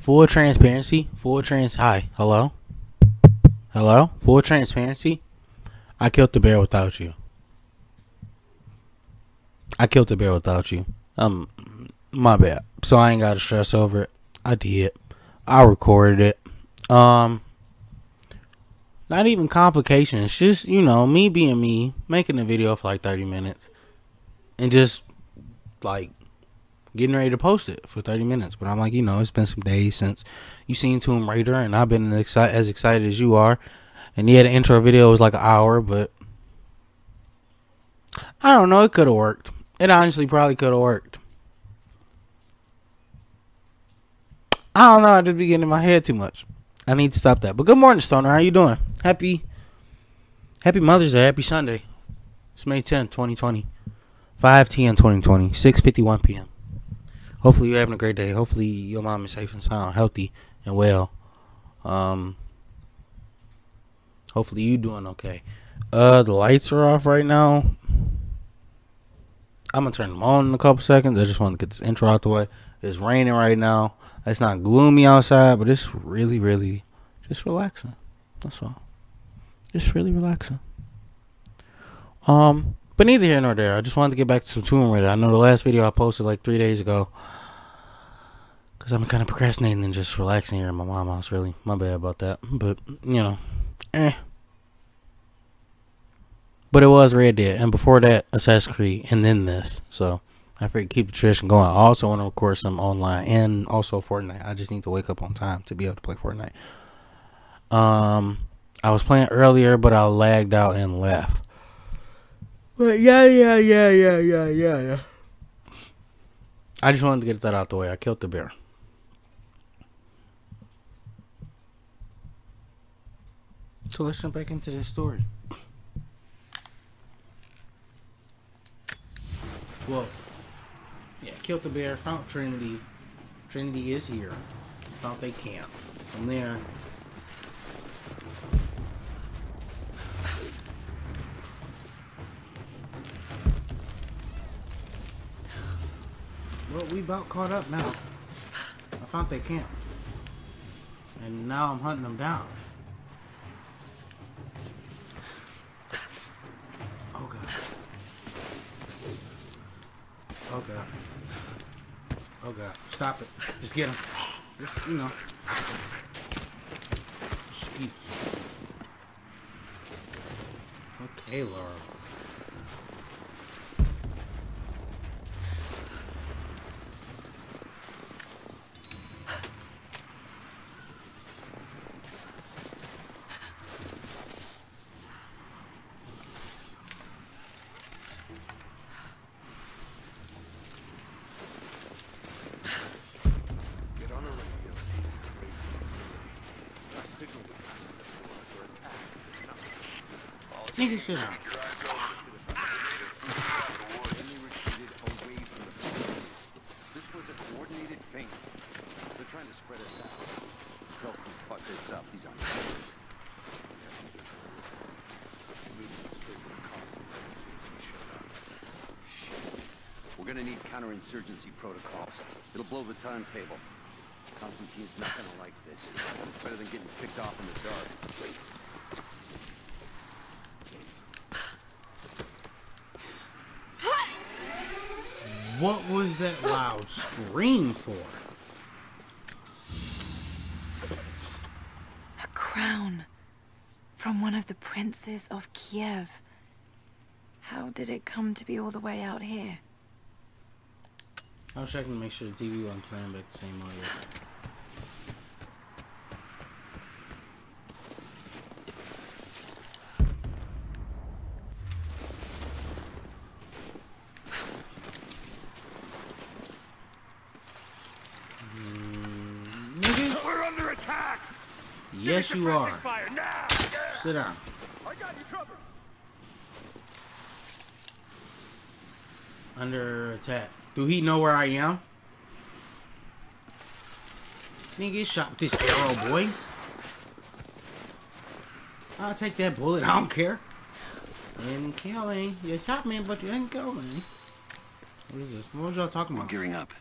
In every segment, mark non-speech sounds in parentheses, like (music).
Full transparency. Full trans. Hi. Hello. Hello. Full transparency. I killed the bear without you. I killed the bear without you. Um, my bad. So I ain't got to stress over it. I did. I recorded it. Um, not even complications. Just you know, me being me, making a video for like thirty minutes, and just like getting ready to post it for 30 minutes. But I'm like, you know, it's been some days since you seen Tomb Raider, and I've been exci- as excited as you are. And yeah, the intro video was like an hour, but I don't know. It could have worked. It honestly probably could have worked. I don't know. I just be getting in my head too much. I need to stop that. But good morning, Stoner. How you doing? Happy, happy Mother's Day. Happy Sunday. It's May 10th, 2020. 5 10 2020. 6 51 p.m. Hopefully you're having a great day. Hopefully your mom is safe and sound, healthy and well. Um, hopefully you doing okay. Uh, the lights are off right now. I'm gonna turn them on in a couple seconds. I just want to get this intro out the way. It's raining right now. It's not gloomy outside, but it's really, really just relaxing. That's all. Just really relaxing. Um, but neither here nor there. I just wanted to get back to some Tomb Raider. I know the last video I posted like three days ago. Because I'm kind of procrastinating and just relaxing here in my mom's house, really. My bad about that. But, you know, eh. But it was Red Dead. And before that, Assassin's Creed. And then this. So, I figured keep the tradition going. I also want to record some online. And also Fortnite. I just need to wake up on time to be able to play Fortnite. Um, I was playing earlier, but I lagged out and left. But yeah, yeah, yeah, yeah, yeah, yeah, yeah. I just wanted to get that out the way. I killed the bear. So let's jump back into this story. Well, yeah, killed the bear, found Trinity. Trinity is here. Thought they camp. From there, Well, we about caught up now. I found they camp. And now I'm hunting them down. Oh god. Oh god. Oh god. Stop it. Just get him. Just, you know. Okay, Laura. Get on a radio, see if you can raise the facility. A signal would be set for for attack. This was a coordinated feint. They're trying to spread us out. Fuck this up. These aren't. We're gonna need counterinsurgency protocols. It'll blow the timetable. Constantine's not gonna like this. It's better than getting picked off in the dark. What was that loud scream for? A crown from one of the princes of Kiev. How did it come to be all the way out here? I was checking to make sure the TV wasn't playing back the same audio. Mm, Nigga, We're under attack! Yes you are. Fire now! Sit down. I got you covered! Under attack. Do he know where I am? Nigga, get shot with this arrow, boy. I'll take that bullet. (laughs) I don't care. Didn't kill me. You shot me, but you didn't kill me. What is this? What was y'all talking We're about? gearing up.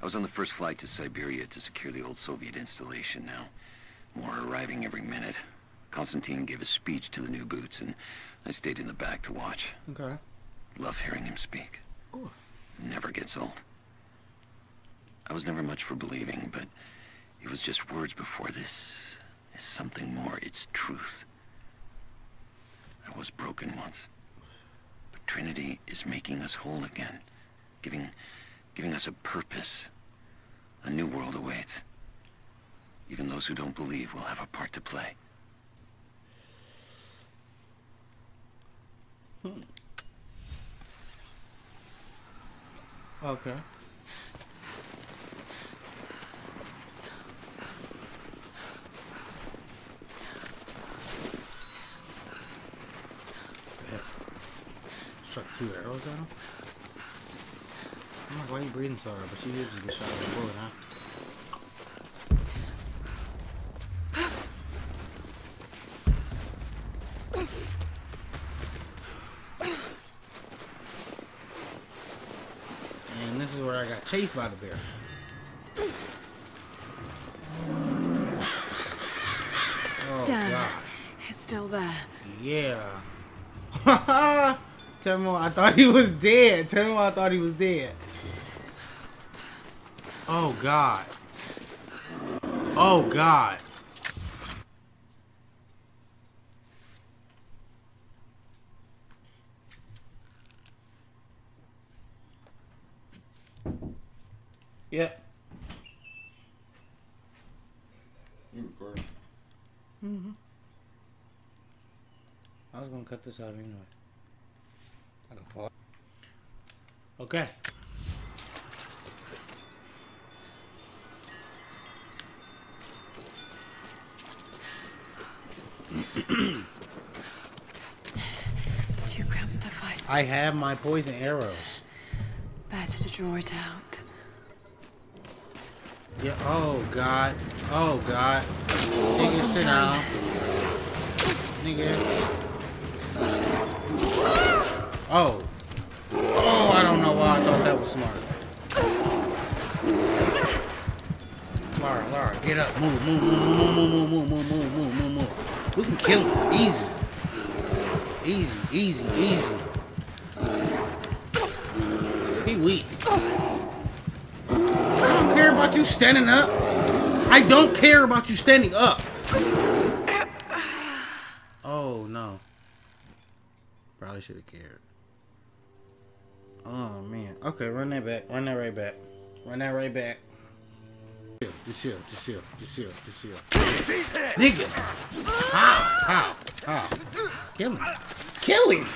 I was on the first flight to Siberia to secure the old Soviet installation now. More arriving every minute. Constantine gave a speech to the new boots, and I stayed in the back to watch. Okay. Love hearing him speak. Cool. Never gets old. I was never much for believing, but it was just words before this is something more. It's truth. I was broken once. But Trinity is making us whole again. Giving giving us a purpose. A new world awaits. Even those who don't believe will have a part to play. Hmm. Okay. Struck two arrows at him. I'm like, why are you breathing so hard? But she did just shot with a bullet, huh? And this is where I got chased by the bear. Oh Damn. god. It's still there. Yeah. (laughs) Tell me I thought he was dead. Tell me I thought he was dead. Oh god. Oh god. Yep. You recording? Mhm. I was gonna cut this out anyway. I can pause. Okay. Too cramped to fight. I have my poison arrows. Better to draw it out. Yeah. Oh God. Oh God. Nigga, sit down. Nigga. Oh. Oh, I don't know why I thought that was smart. Laura, Laura, get up. Move, move, move, move, move, move, move, move, move, move, move, move. We can kill him. Easy. Easy, easy, easy. Be weak. About you standing up. I don't care about you standing up. Oh no. Probably should have cared. Oh man. Okay, run that back. Run that right back. Run that right back. Just chill, just chill, just chill, just chill. Nigga! How? How? How? Kill him. Kill him!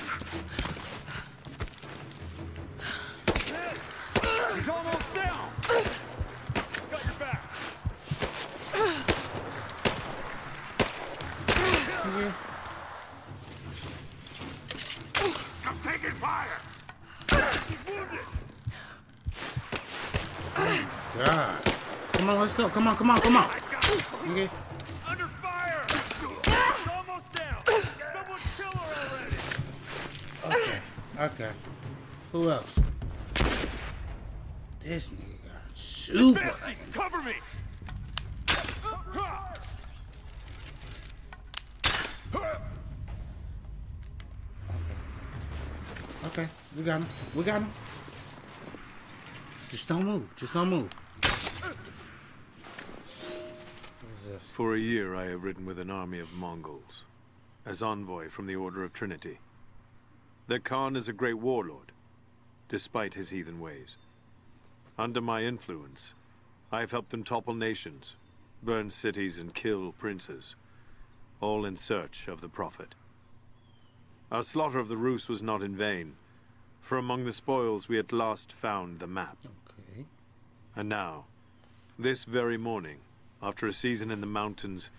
On. Come on, come on, come on. I got him. Nigga. Under fire. He's almost down. Someone kill her already. Okay. Okay. Who else? This nigga got super. Fancy, cover me. Okay. Okay, we got him. We got him. Just don't move. Just don't move. For a year I have ridden with an army of Mongols, as envoy from the Order of Trinity. Their Khan is a great warlord, despite his heathen ways. Under my influence, I have helped them topple nations, burn cities and kill princes, all in search of the Prophet. Our slaughter of the Rus was not in vain, for among the spoils we at last found the map. Okay. And now, this very morning, after a season in the mountains,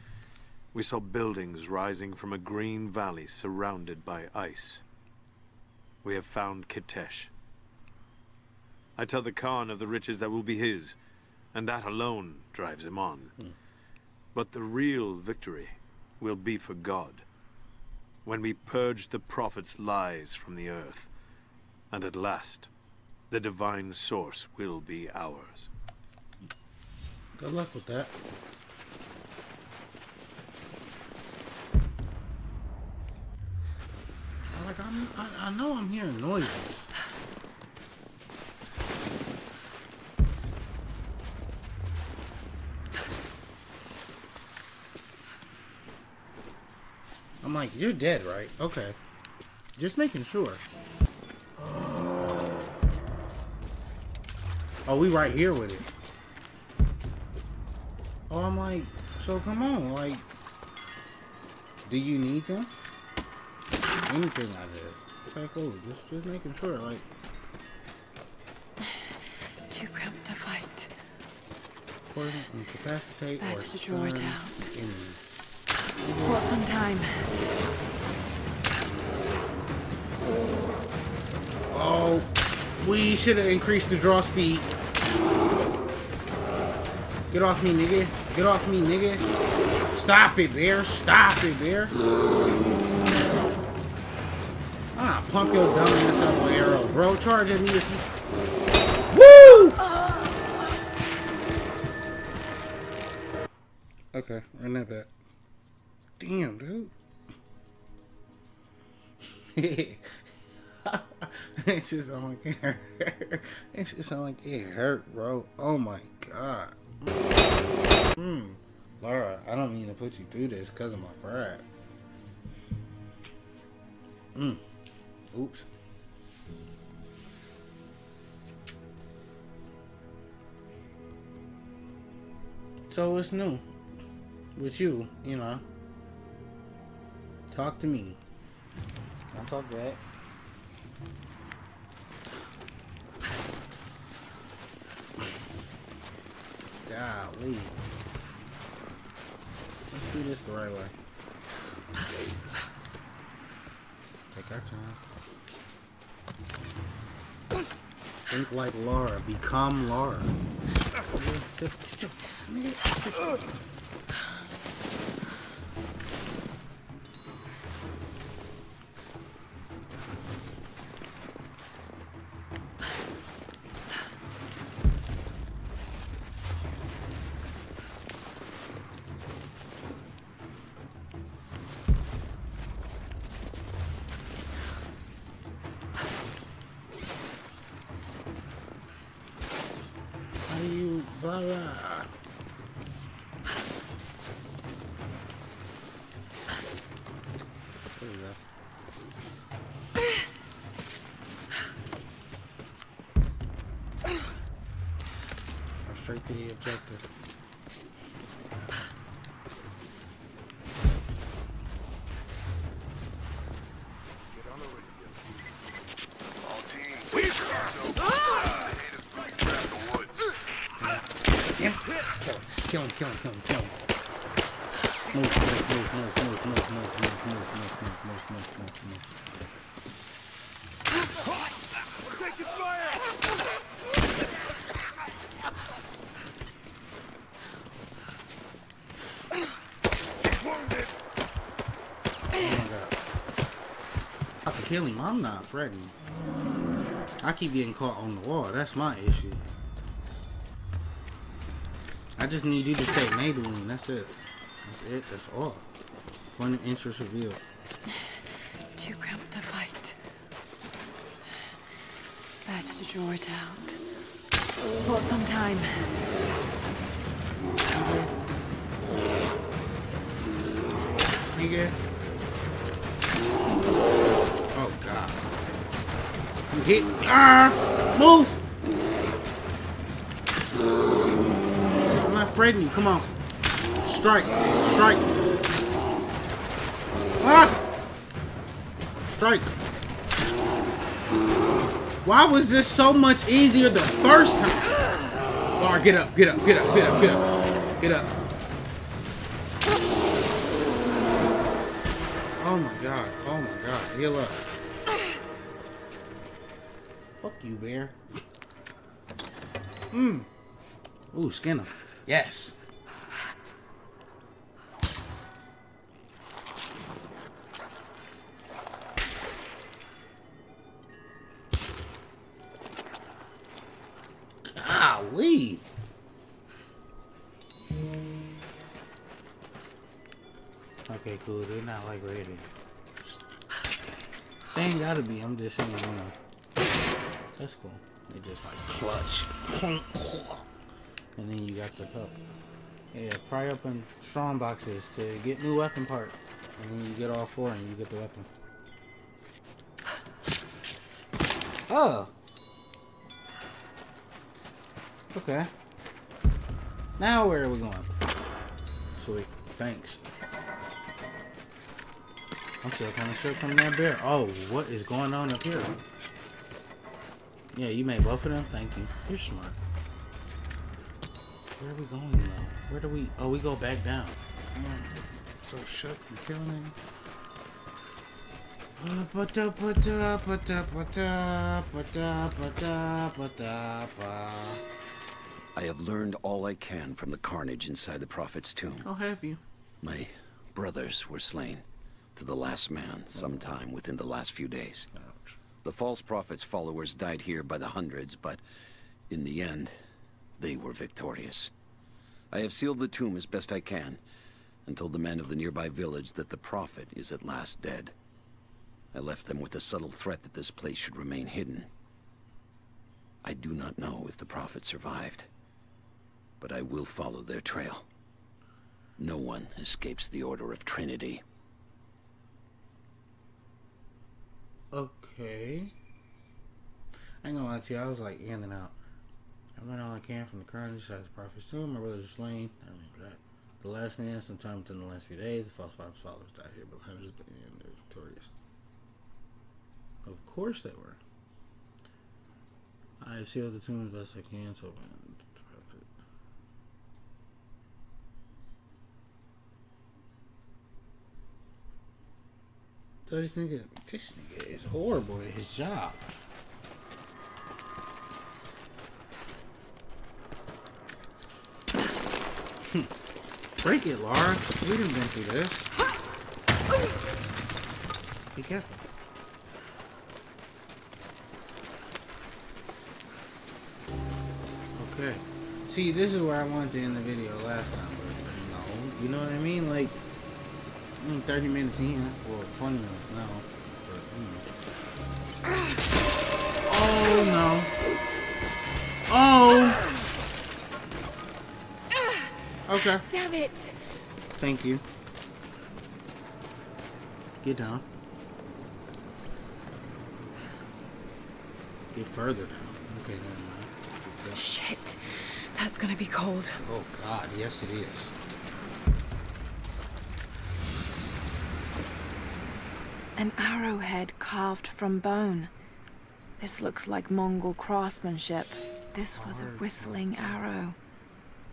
we saw buildings rising from a green valley surrounded by ice. We have found Kitezh. I tell the Khan of the riches that will be his, and that alone drives him on. Hmm. But the real victory will be for God, when we purge the prophet's lies from the earth, and at last, the divine source will be ours. Good luck with that. Like I'm, I, I know I'm hearing noises. I'm like, you're dead, right? Okay. Just making sure. Oh, we right here with it. Oh, I'm like, so come on, like, do you need them? Anything out of it. Okay, cool. Just, just making sure, like, (sighs) Too cramped to fight. poison, incapacitate, or Better to draw it out. enemy. What some time. Oh, we should have increased the draw speed. Get off me, nigga. Get off me, nigga. Stop it, bear. Stop it, bear. Ah, pump your dumb ass up with arrows, bro. Charge at me if you. Woo! Okay, run that back. Damn, dude. (laughs) it just like it hurt. (laughs) It just like it hurt, bro. Oh my god. Hmm. Laura, I don't mean to put you through this because of my pride. Hmm. Oops. So what's new with you? You know. Talk to me. I'll talk back. Golly. Let's do this the right way. Take our time. Think like Laura. Become Laura. (laughs) woods. Damn. Ah! Kill him. Kill him. Kill him. Kill him. I'm not threatened. I keep getting caught on the wall. That's my issue. I just need you to stay Maybelline. That's it. That's it. That's all. Point of interest revealed. (sighs) Too cramped to fight. Better to draw it out. What some time. Oh Hit. Ah! Move! I'm not afraid of you. Come on. Strike. Strike. Ah! Strike. Why was this so much easier the first time? Bar, get up, get up, get up, get up, get up. Get up. Oh my god. Oh my god. Heal up. Fuck you, bear. Mmm. Ooh, skin him. Yes. Golly. Okay, cool. They're not like ready. They ain't gotta be. I'm just saying, you know. That's cool. They just like clutch. And then you got the cup. Yeah, pry open strong boxes to get new weapon parts. And then you get all four and you get the weapon. Oh! Okay. Now where are we going? Sweet. Thanks. I'm still kind of shook from that bear. Oh, what is going on up here? Yeah, you made both of them? Thank you. You're smart. Where are we going now? Where do we... Oh, we go back down. So shook. I'm killing. Uh. I have learned all I can from the carnage inside the Prophet's tomb. I'll have you. My brothers were slain, to the last man, sometime within the last few days. The false prophet's followers died here by the hundreds, but in the end, they were victorious. I have sealed the tomb as best I can, and told the men of the nearby village that the prophet is at last dead. I left them with the subtle threat that this place should remain hidden. I do not know if the prophet survived, but I will follow their trail. No one escapes the Order of Trinity. Okay. I ain't gonna lie to you, I was like in and out. I went all I can from the current inside the prophet's tomb. My brothers were slain. I mean, that. The last man, sometime within the last few days, the false prophet's followers died here, but hundreds of they're victorious. Of course they were. I sealed the tomb as best I can, so um, the prophet. So this nigga, this nigga is horrible at his job. Hmm. Break it, Laura. We didn't been through this. Be careful. Okay. See, this is where I wanted to end the video last time, but no. You know what I mean? Like, Mean, 30 minutes in, or 20 minutes now. But, know. Oh, no. Oh! Okay. Damn it! Thank you. Get down. Get further down. Okay, never mind. Shit. That's gonna be cold. Oh God, yes it is. An arrowhead carved from bone. This looks like Mongol craftsmanship. This was a whistling arrow.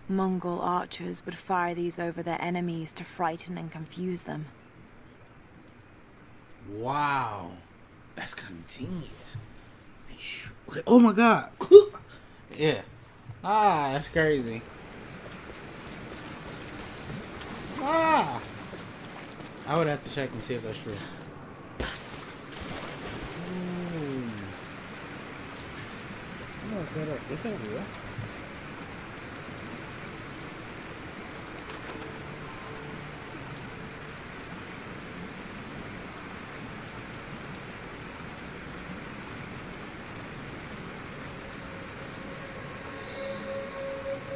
Mongol archers would fire these over their enemies to frighten and confuse them. Wow, that's kind of genius. Oh my God. (laughs) yeah. Ah, that's crazy. Ah. I would have to check and see if that's true. Look that up. Is that real?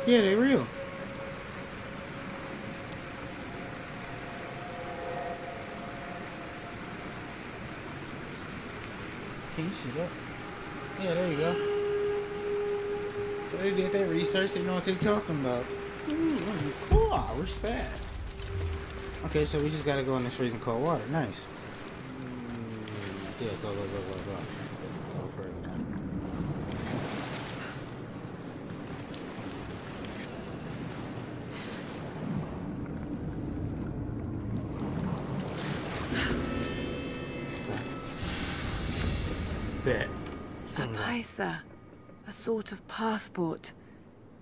Yeah, they real. Can you see that? Yeah, there you go. So they did that research. They know what they're talking about. Ooh, cool. Respect. Okay, so we just gotta go in this freezing cold water. Nice. Mm, Yeah, go, go, go, go, go. Go further down. (sighs) Bet. A Send that. paiza, a sort of passport.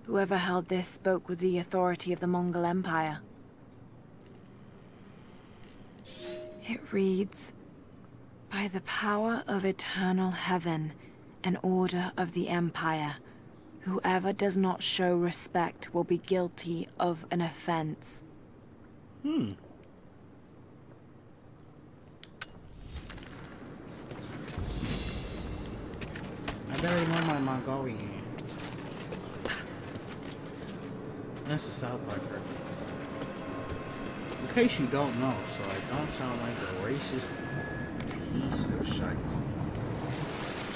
Whoever held this spoke with the authority of the Mongol Empire. It reads, By the power of eternal heaven and order of the Empire, whoever does not show respect will be guilty of an offense. Hmm. Barely know my Mongolian. That's the South Park reference. In case you don't know, so I don't sound like a racist piece of shite.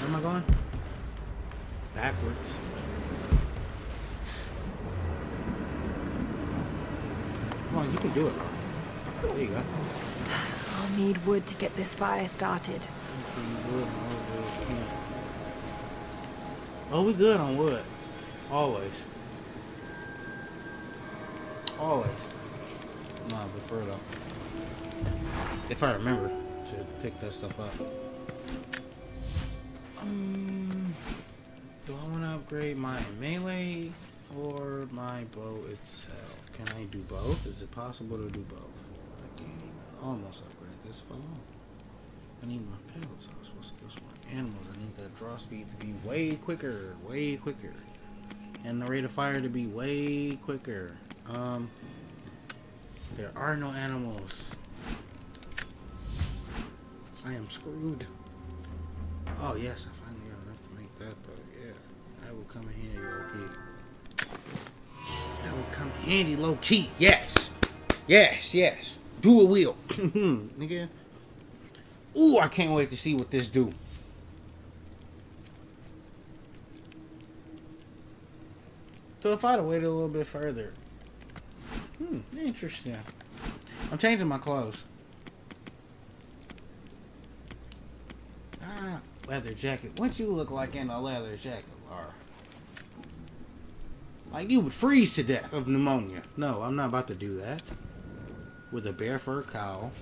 Where am I going? Backwards. Come on, you can do it. bro. There you go. I'll need wood to get this fire started. Oh, we good on wood. Always. Always. No, I prefer though. If I remember to pick that stuff up. Um, do I want to upgrade my melee or my bow itself? Can I do both? Is it possible to do both? I can't even almost upgrade this if I need my pills. I was supposed to go some animals. I need that draw speed to be way quicker, way quicker, and the rate of fire to be way quicker. Um, there are no animals. I am screwed. Oh yes, I finally got enough to make that though. Yeah, that will come in handy, low key. That will come handy, low key. Yes, yes, yes. Do a wheel, (laughs) nigga. Ooh, I can't wait to see what this do. So if I'd have waited a little bit further. Hmm, interesting. I'm changing my clothes. Ah, leather jacket. What you look like in a leather jacket, Laura? Like you would freeze to death of pneumonia. No, I'm not about to do that. With a bear fur cowl.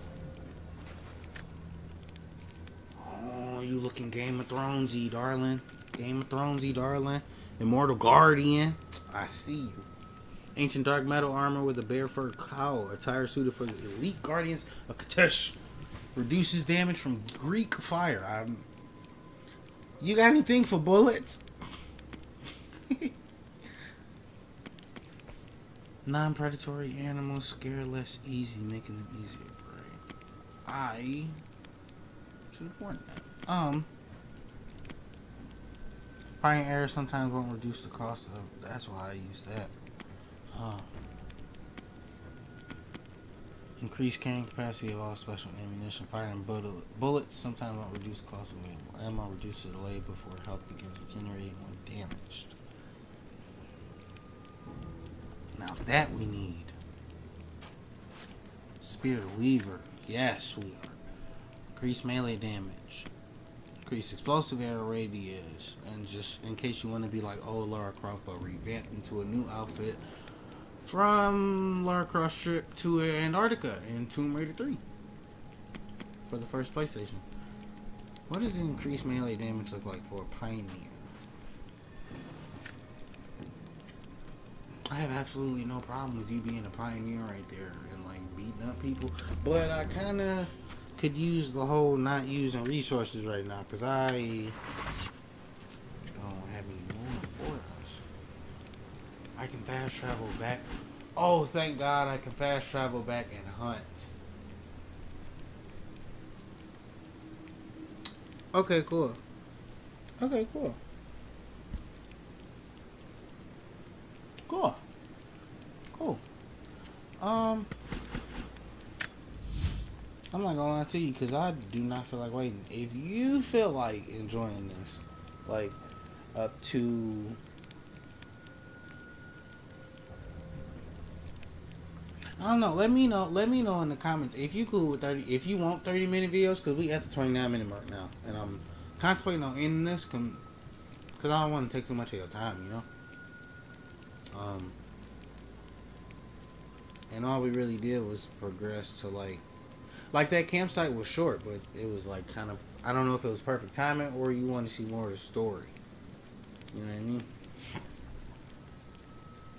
Looking Game of Thronesy, darling. Game of Thronesy, darling. Immortal Guardian. I see you. Ancient dark metal armor with a bear fur cowl. Attire suited for the elite guardians of Kitezh. Reduces damage from Greek fire. I'm... You got anything for bullets? (laughs) Non-predatory animals scare less easy, making them easier to break. I should have worn that. Um, fire air sometimes won't reduce the cost of. That's why I use that. Um, increase carrying capacity of all special ammunition. Firing bullet, bullets sometimes won't reduce the cost of ammo. Reduces the delay before health begins regenerating when damaged. Now that we need. Spirit Weaver. Yes, we are. Increase melee damage. Increase explosive arrow radius. And just in case you want to be like old Lara Croft, but revamped into a new outfit from Lara Croft trip to Antarctica in Tomb Raider 3 for the first PlayStation. What does increased melee damage look like for a Pioneer? I have absolutely no problem with you being a pioneer right there and like beating up people, but I kind of could use the whole not using resources right now because I don't have any more for us. I can fast travel back. Oh, thank God I can fast travel back and hunt. Okay, cool. Okay, cool. Cool. Cool. Um, I'm not gonna lie to you because I do not feel like waiting. If you feel like enjoying this, like up to I don't know. Let me know. Let me know in the comments if you cool with thirty. If you want thirty minute videos, because we at the twenty nine minute mark now, and I'm contemplating on ending this, because I don't want to take too much of your time, you know. Um, and all we really did was progress to like, like that campsite was short, but it was like kind of. I don't know if it was perfect timing or you want to see more of the story. You know what I mean?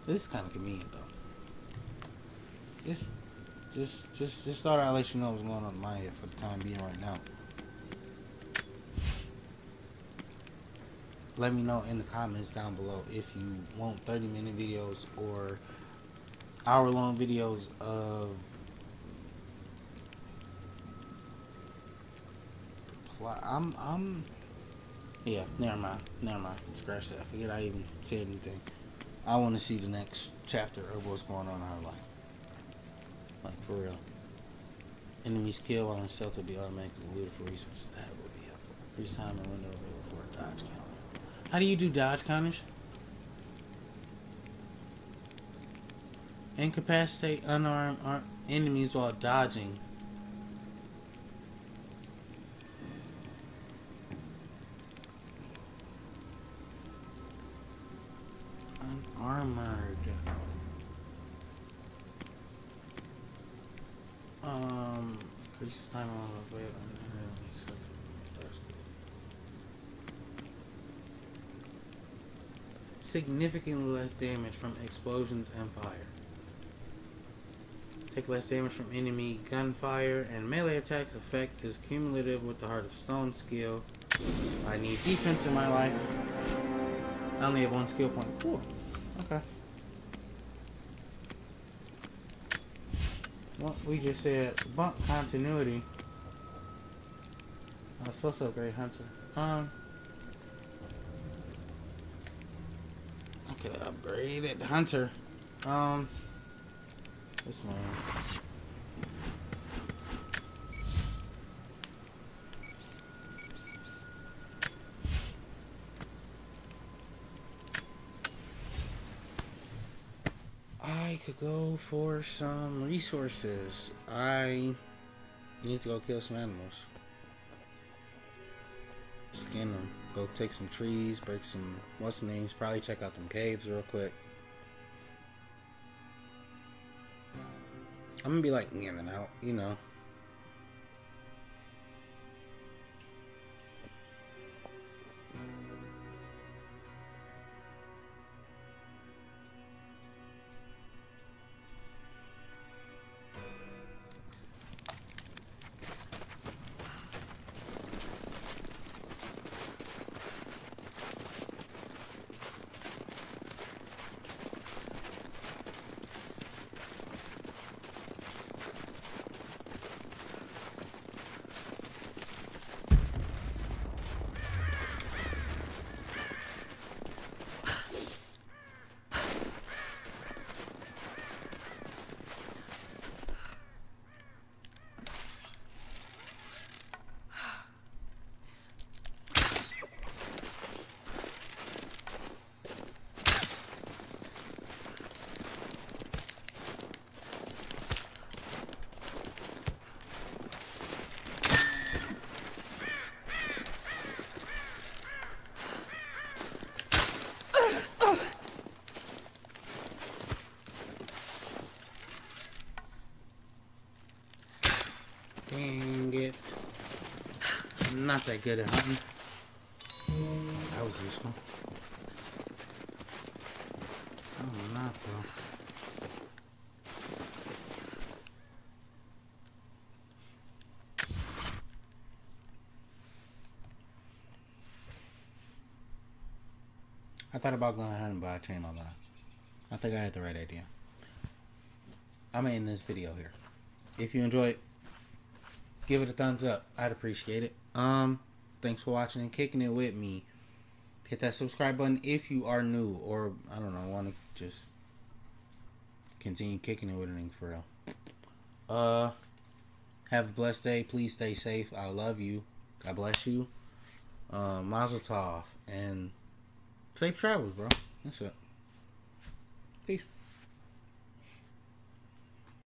This is kind of convenient though. Just, just, just, just thought I'd let you know what's going on in my head for the time being right now. Let me know in the comments down below if you want 30 minute videos or hour long videos of I'm, I'm, Yeah, never mind. Never mind. Scratch that. Forget I even said anything. I want to see the next chapter of what's going on in her life. Like, for real. Enemies kill while in stealth will be automatically looted for resources. That would be helpful. Increase time and window available for dodge counter. How do you do dodge counters? Incapacitate unarmed ar- enemies while dodging. Increases time on the way. Significantly less damage from explosions and fire. Take less damage from enemy gunfire and melee attacks. Effect is cumulative with the Heart of Stone skill. I need defense in my life. I only have one skill point. Cool. Okay. We just said bump continuity. I was supposed to upgrade Hunter. Um. I could have upgraded Hunter. Um. This one. I could go for some resources. I need to go kill some animals. Skin them. Go take some trees, break some what's the names, probably check out them caves real quick. I'm gonna be like in and out, you know. Not that good at hunting. That was useful. I'm not though. I thought about going hunting, but I changed my mind. I think I had the right idea. I'm ending this video here. If you enjoyed, give it a thumbs up. I'd appreciate it. Um, thanks for watching and kicking it with me. Hit that subscribe button if you are new, or I don't know, want to just continue kicking it with it for real. Uh, have a blessed day. Please stay safe. I love you. God bless you. Uh, Mazel Tov and safe travels, bro. That's it. Peace.